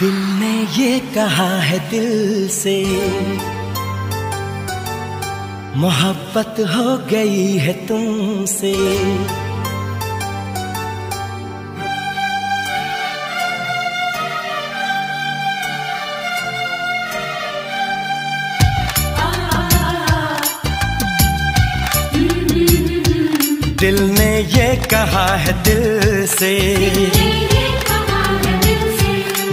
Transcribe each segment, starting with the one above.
दिल ने ये कहा है दिल से। मोहब्बत हो गई है तुमसे। दिल ने ये कहा है दिल से।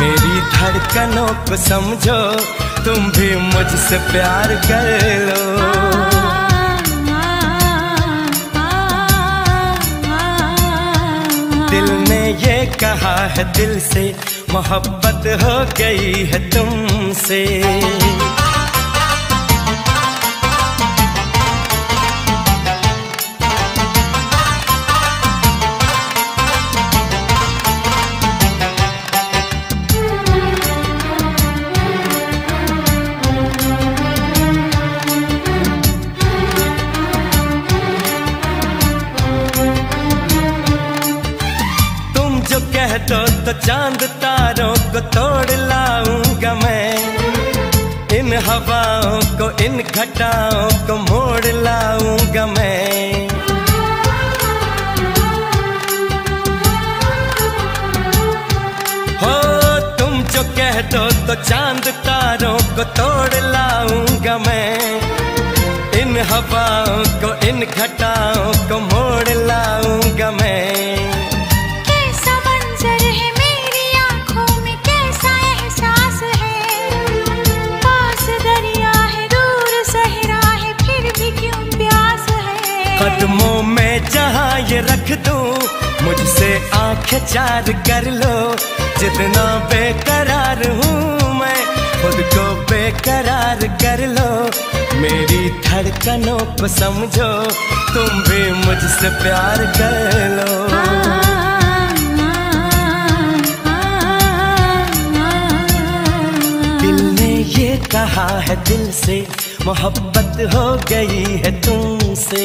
मेरी धड़कनों को समझो, तुम भी मुझसे प्यार कर लो। दिल ने ये कहा है, दिल से मोहब्बत हो गई है तुमसे। तो चाँद तारों को तोड़ लाऊँगा मैं। इन हवाओं को, इन घटाओं को मोड़ लाऊँगा मैं। हो, तुम जो कह दो तो चाँद तारों को तोड़ लाऊँगा मैं। इन हवाओं को, इन घटाओं आँखें चार कर लो। जितना बेकरार हूँ मैं, खुद को बेकरार कर लो। मेरी धड़कनों को समझो, तुम भी मुझसे प्यार कर लो। दिल ने ये कहा है, दिल से मोहब्बत हो गई है तुमसे।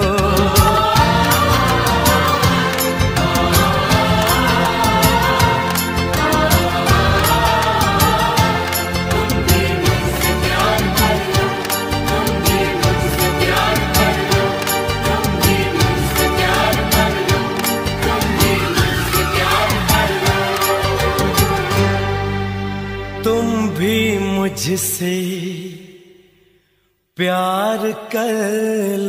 प्यार कर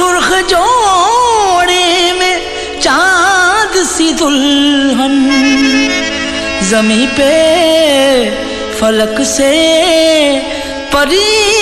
सुर्ख जोड़े में चाँद सी दुल्हन। जमी पे फलक से परिया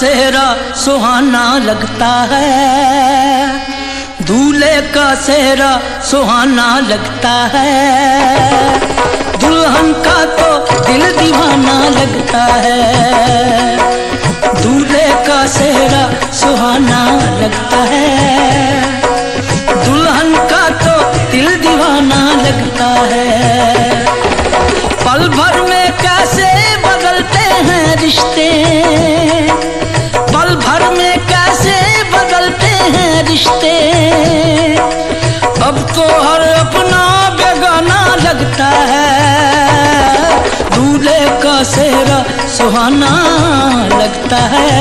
सेहरा सुहाना लगता है। दूल्हे का सेहरा सुहाना लगता है। दुल्हन का तो दिल दीवाना लगता है। दूल्हे का सेहरा सुहाना लगता है। दुल्हन का तो दिल दीवाना लगता है। पल भर में कैसे बदलते हैं रिश्ते? तो हर अपना बेगाना लगता है। दूल्हे का सेहरा सुहाना लगता है।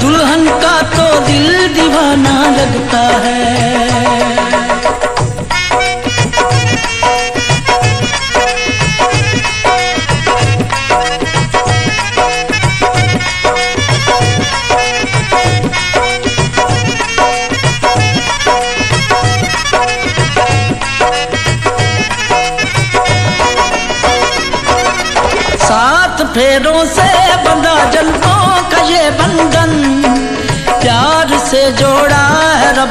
दुल्हन का तो दिल दीवाना लगता है।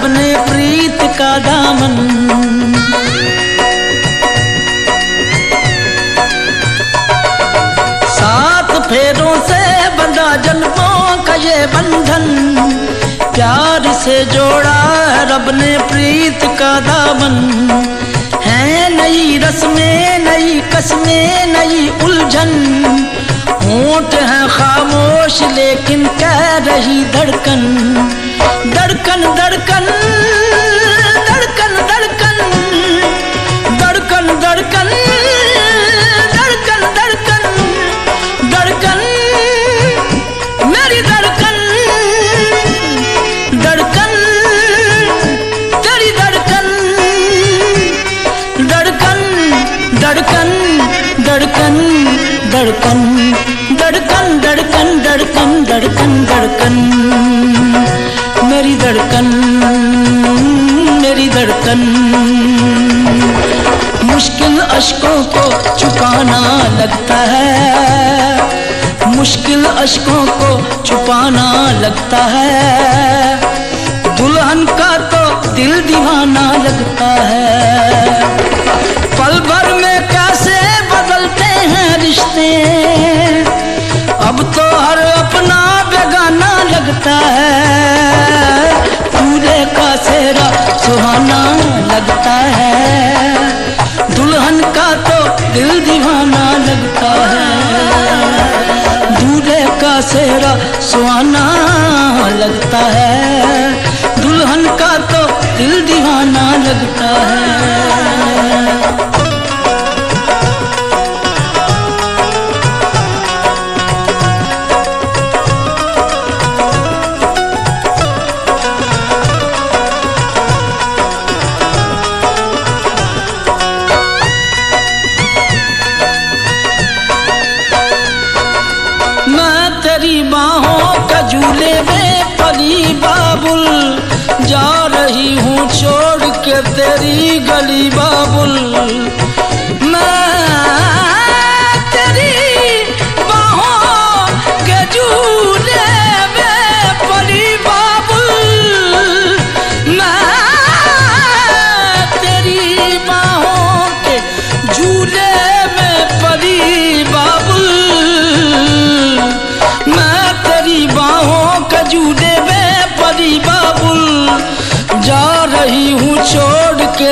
है रब ने प्रीत का दामन। सात फेरों से बंधा जन्मों का ये बंधन। प्यार से जोड़ा रब ने प्रीत का दामन। है नई रस्में, नई कस्में, नई उलझन। होंठ है खामोश, लेकिन कह रही धड़कन। धड़कन धड़कन धड़कन धड़कन धड़कन धड़कन धड़कन धड़कन धड़कन मेरी धड़कन धड़कन तेरी धड़कन धड़कन धड़कन धड़कन धड़कन धड़कन धड़कन धड़कन धड़कन धड़कन मेरी धड़कन मेरी धड़कन। मुश्किल अशकों को छुपाना लगता है। मुश्किल अशकों को छुपाना लगता है। दुल्हन का तो दिल दीवाना लगता है। पल भर में कैसे बदलते हैं रिश्ते। अब तो हर अपना लगता है। दूल्हे का सेहरा सुहाना लगता है। दुल्हन का तो दिल दीवाना लगता है। दूल्हे का सेहरा सुहाना लगता है। दुल्हन का तो दिल दीवाना लगता है।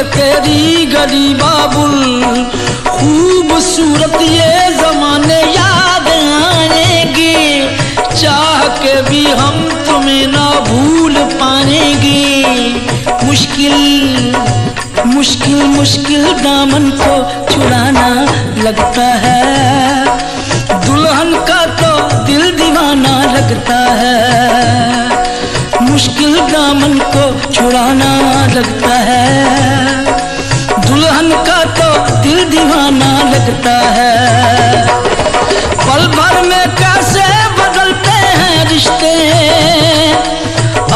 तेरी गली बाबुल, खूबसूरत ये जमाने याद आएँगे। चाह के भी हम तुम्हें ना भूल पाएँगे। मुश्किल मुश्किल मुश्किल दामन को छुड़ाना लगता है। दुल्हन का तो दिल दीवाना लगता है। मुश्किल दामन को छुड़ाना लगता है। दुल्हन का तो दिल दीवाना लगता है। पल भर में कैसे बदलते हैं रिश्ते।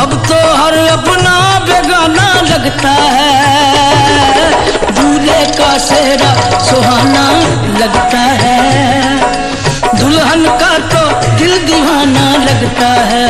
अब तो हर अपना बेगाना लगता है। दूल्हे का सेहरा सुहाना लगता है। दुल्हन का तो दिल दीवाना लगता है।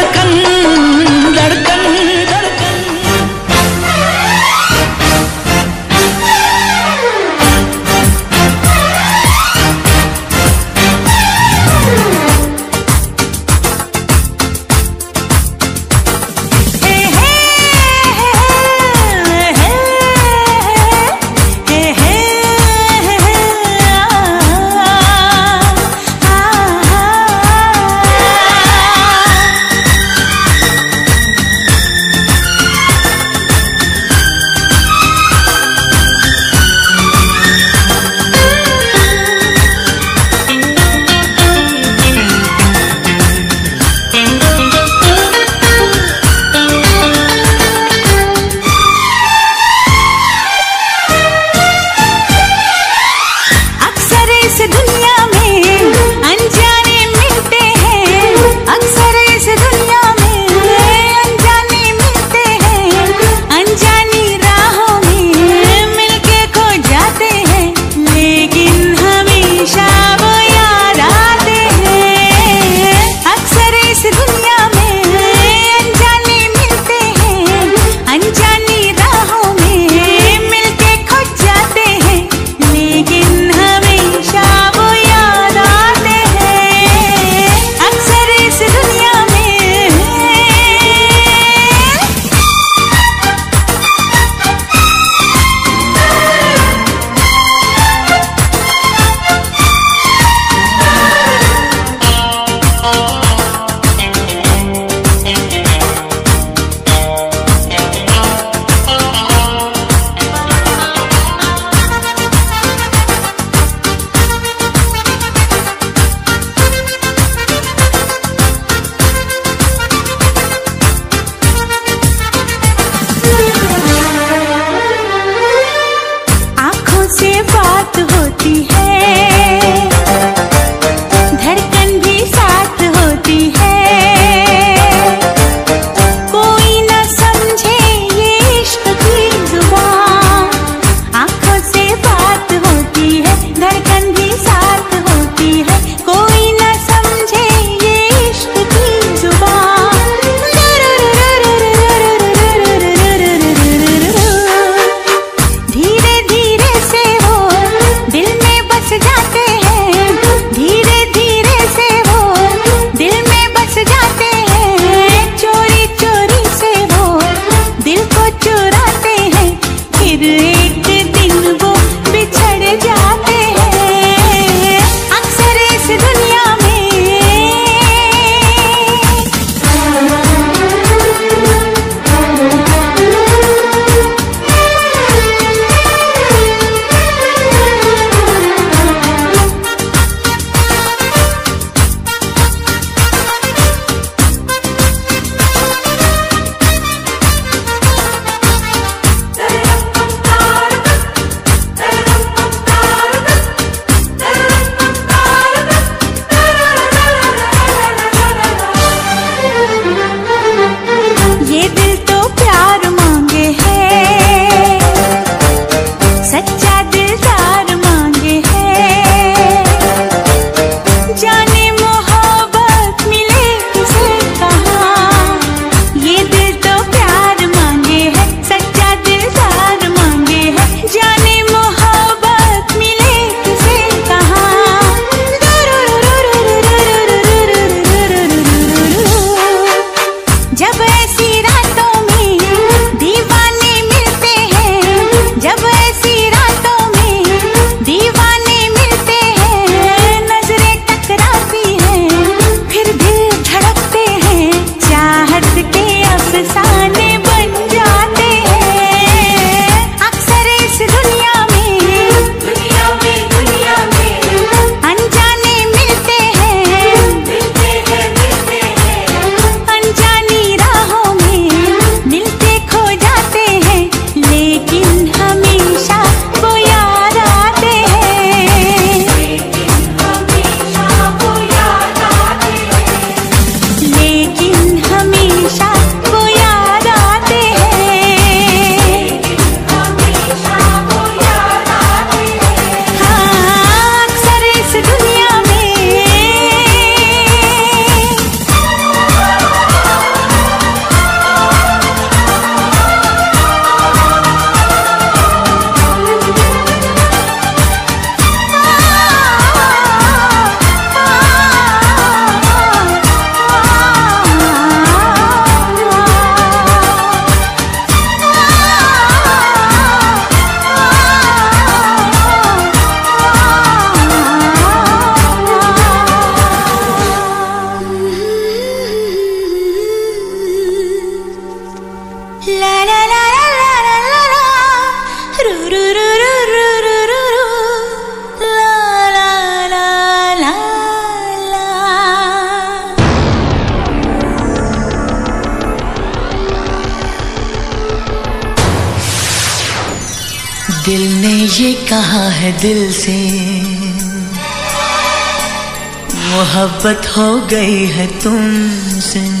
दिल ने ये कहा है दिल से मोहब्बत हो गई है तुमसे।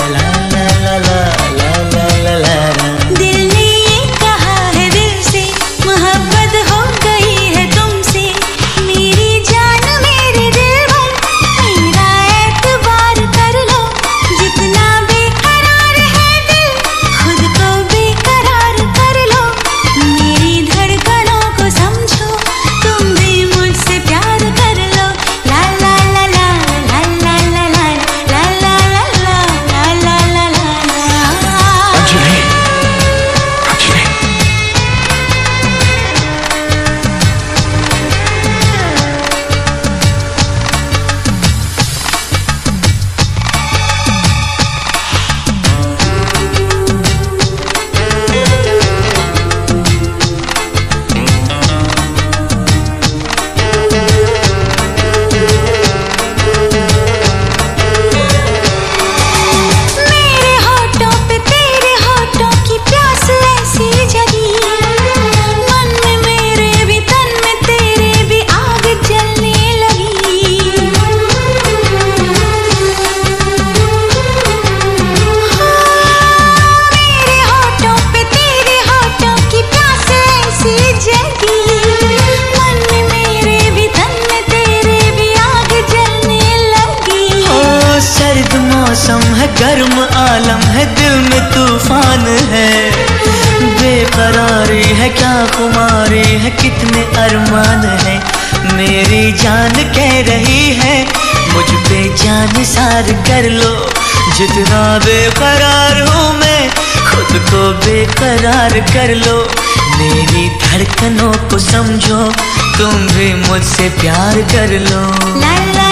जान कह रही है, मुझ पे जान सार कर लो। जितना बेकरार हूँ मैं, खुद को बेकरार कर लो। मेरी धड़कनों को समझो, तुम भी मुझसे प्यार कर लो। ला ला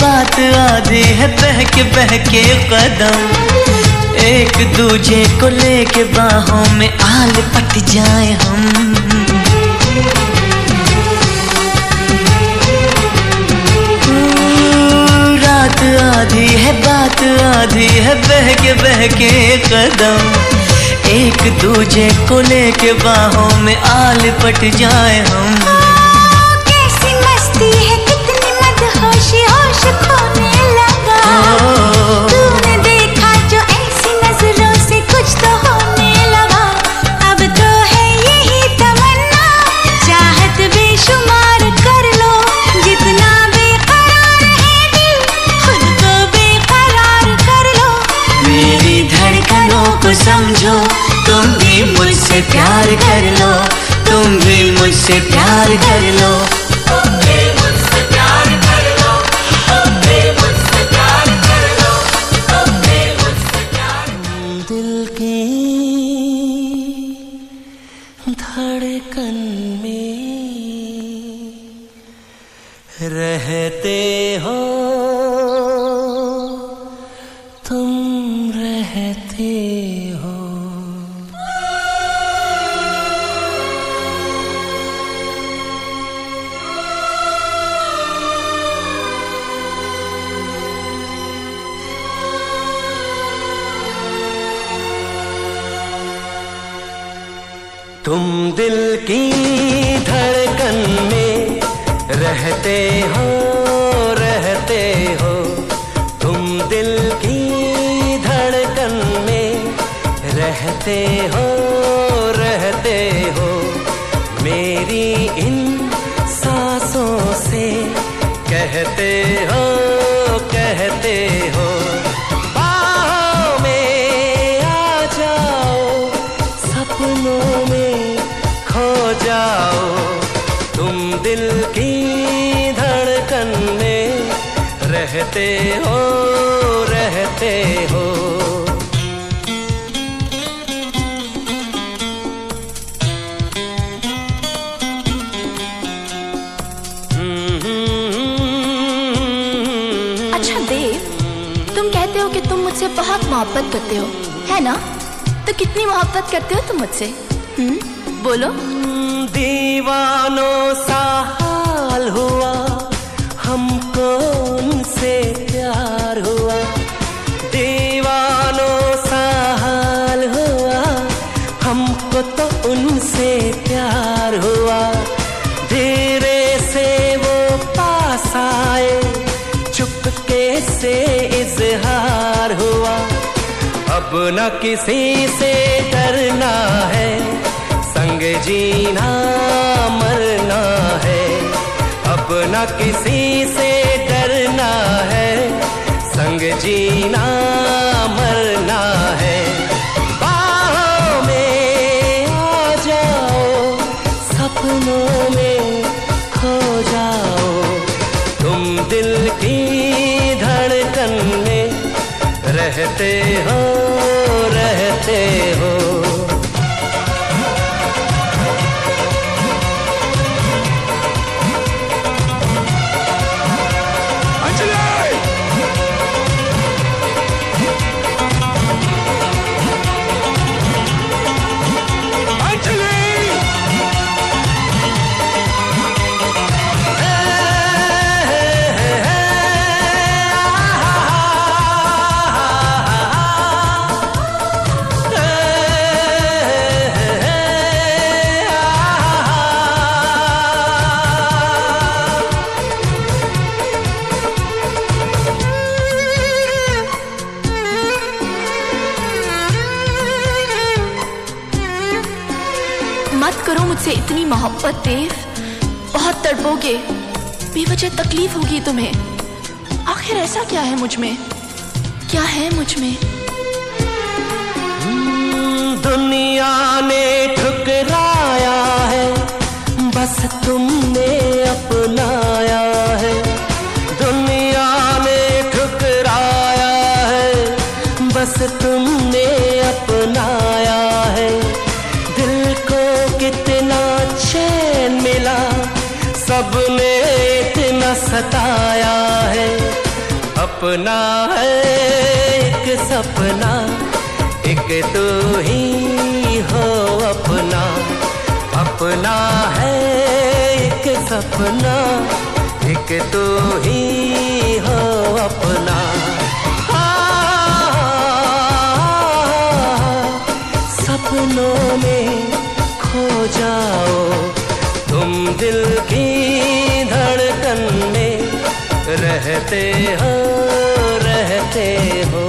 बात आधी है बहके बहके कदम। एक दूजे को लेके बाहों में आल पट जाए हम। रात आधी है, बात आधी है बहके बहके कदम। एक दूजे को लेके बाहों में आल पट जाए हम। कैसी मस्ती है समझो तुम भी मुझसे प्यार कर लो तुम भी मुझसे प्यार कर लो। कहते हो। तुम कहते हो कि तुम मुझसे बहुत मोहब्बत करते हो, है ना? तो कितनी मोहब्बत करते हो तुम मुझसे? हम्म बोलो। दीवानों सा हाल हुआ, हमको उनसे प्यार हुआ। अब न किसी से डरना है। संग जीना मरना है। अब न किसी से डरना है। संग जीना बेवजह तकलीफ़ होगी तुम्हें। आखिर ऐसा क्या है मुझमें? क्या है मुझमें? दुनिया ने ठुकराया है, बस तुमने अपना है, एक सपना। एक तो ही हो अपना। अपना है, एक सपना। एक तो ही हो अपना। सपनों में खो जाओ। तुम दिल की धड़कन में रहते हो। रहते हो।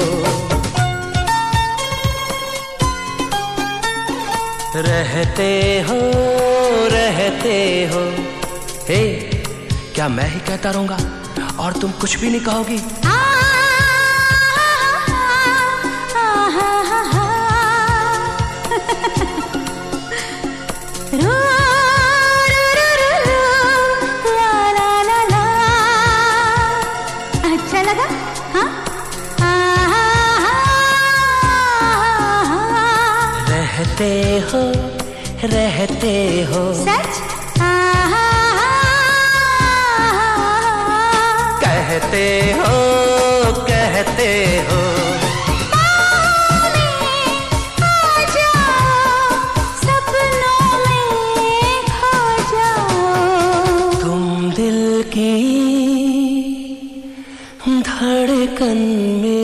रहते हो रहते हो। हे, क्या मैं ही कहता रहूँगा? और तुम कुछ भी नहीं कहोगी? अच्छा कहते हो कहते हो। सपनों में खो जाओ तुम दिल की धड़कन में